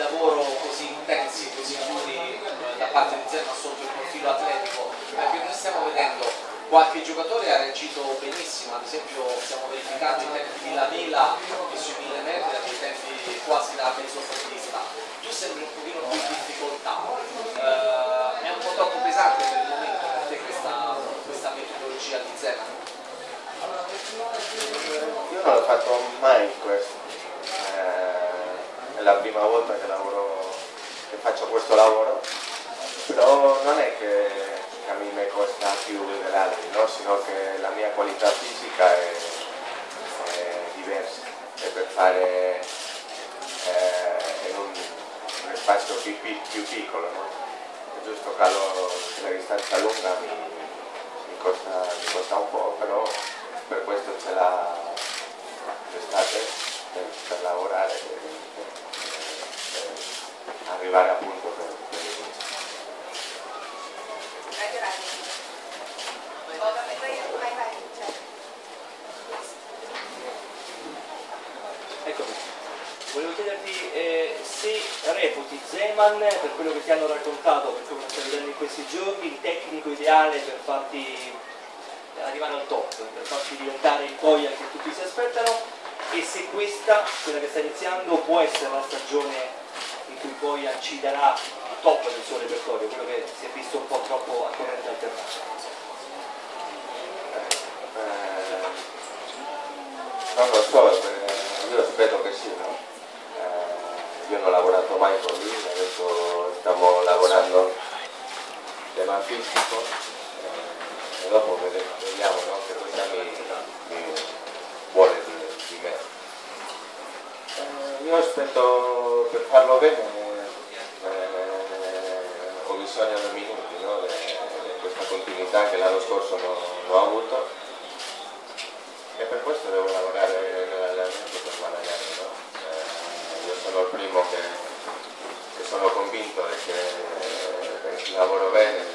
lavoro così intensi, così duri da parte di Zerma sotto il profilo atletico, perché noi stiamo vedendo qualche giocatore ha reagito benissimo, ad esempio stiamo verificando i tempi di Lamela che sui 1000 metri ha dei tempi quasi da mezzofontista. Tu sembri un pochino più in difficoltà, eh, è un po' troppo pesante per il momento per te questa, questa metodologia di Zerma? Io non l'ho fatto mai questo, prima volta che, lavoro, che faccio questo lavoro, però non è che a me mi costa più degli altri, no? sino che la mia qualità fisica è, è diversa e per fare eh, in un, un spazio più, più piccolo, no? è giusto che la distanza lunga mi, mi, costa, mi costa un po', però per questo c'è l'estate per, per, lavorare e per, per, arrivare appunto per, per l'inizio. Eccomi. Volevo chiederti eh, se reputi Zeman, per quello che ti hanno raccontato, per come stai vedendo in questi giorni, il tecnico ideale per farti arrivare al top, per farti diventare il Boia che tutti si aspettano e se questa, quella che sta iniziando, può essere la stagione ci darà il top del suo repertorio, quello che si è visto un po' troppo a corrente alternata. Eh, non lo so, eh, io spero che sì, no? eh, io non ho lavorato mai con lui, adesso stiamo lavorando tema fisico eh, e dopo vediamo no? che cosa mi, mi vuole di, di me. Io aspetto per farlo bene, bisogno di minuti, no? di questa continuità che l'anno scorso non, non ho avuto e per questo devo lavorare nell'allenamento per guadagnare. No? Eh, io sono il primo che, che sono convinto che, che lavoro bene